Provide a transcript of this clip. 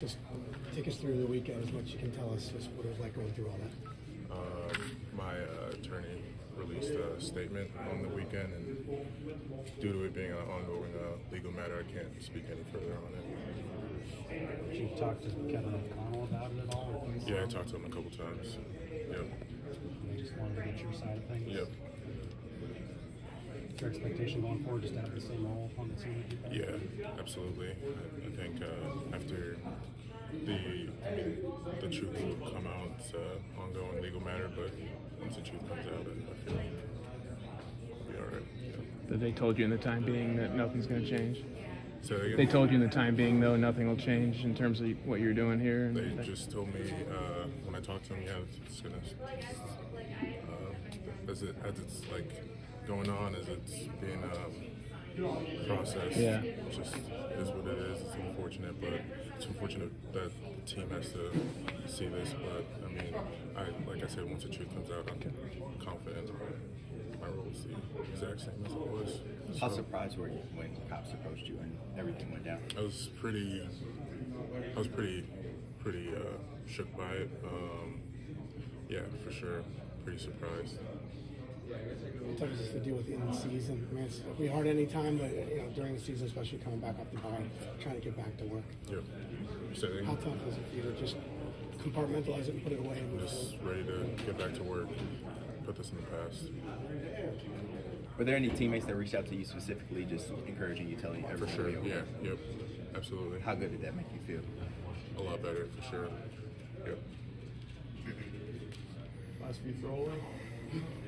Just take us through the weekend as much as you can tell us just what it was like going through all that. Uh, my uh, attorney released a statement on the weekend, and due to it being an ongoing uh, legal matter, I can't speak any further on it. Did you talk to Kevin O'Connell about it at all? Or Yeah, I talked to him a couple times. Yep. that? They just wanted to get your side of things. Yep. Is your expectation going forward just to have the same role on the team that you've had? Yeah, absolutely. I, I think uh, after the the truth will come out. It's an ongoing legal matter, but once the truth comes out, I, feel we'll be all right. Yeah. That they told you in the time being that nothing's going to change. So again, They told you in the time being though nothing will change in terms of what you're doing here. And They just told me uh, when I talked to them, yeah, it's gonna uh, as it as it's like going on, as it's being um, processed. Yeah. just unfortunate, but it's unfortunate that the team has to see this. But I mean, I like I said, once the truth comes out, I'm confident my role is the exact same as it was. How So- surprised were you when cops approached you and everything went down? I was pretty, I was pretty, pretty uh, shook by it. Um, yeah, for sure, pretty surprised. How tough is this to deal with in the season? I mean, it's it'll be hard any time, but you know during the season, especially coming back off the bye, trying to get back to work. Yeah. So How tough is it for you to just compartmentalize it and put it away? I'm just ready to get back to work. Put this in the past. Were there any teammates that reached out to you specifically, just encouraging you, telling you everything? For everything? sure. okay? Yeah. Yep. Absolutely. How good did that make you feel? A lot better for sure. Yep. Last few throwaway.